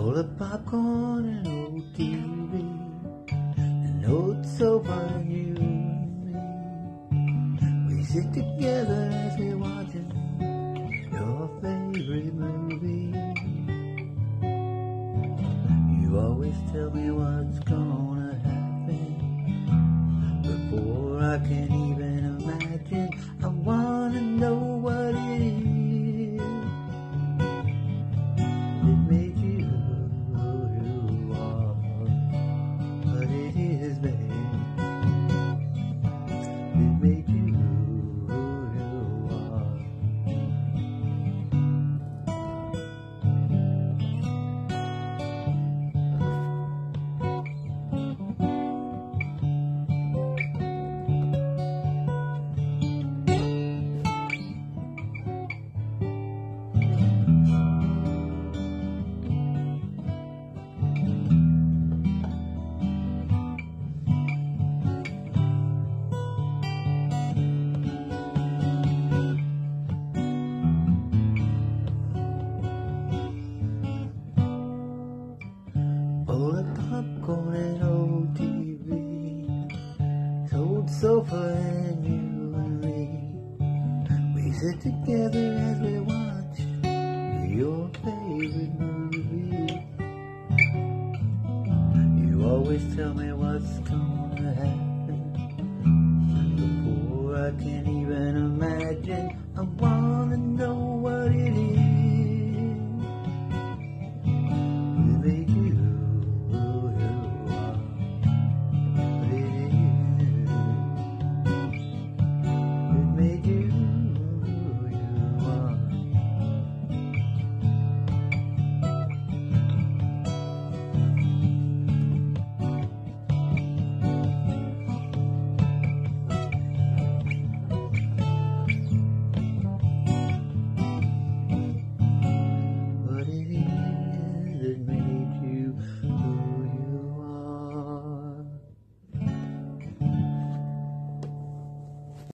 the popcorn and old TV. And notes over you and me. We sit together as we watch watching your favorite movie. You always tell me what's gonna happen before I can even Oh, the popcorn and old TV, old sofa and you and me. We sit together as we watch your favorite movie. You always tell me what's gonna happen before I can even